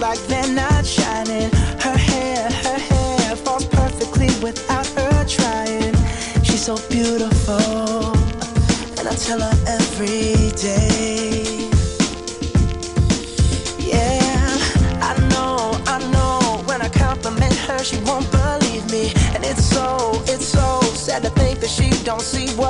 like they're not shining. Her hair, her hair falls perfectly without her trying. She's so beautiful, and I tell her every day. Yeah, I know, I know. When I compliment her, she won't believe me, and it's so, it's so sad to think that she don't see what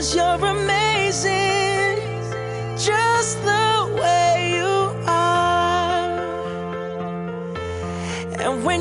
Cause you're amazing, just the way you are. And when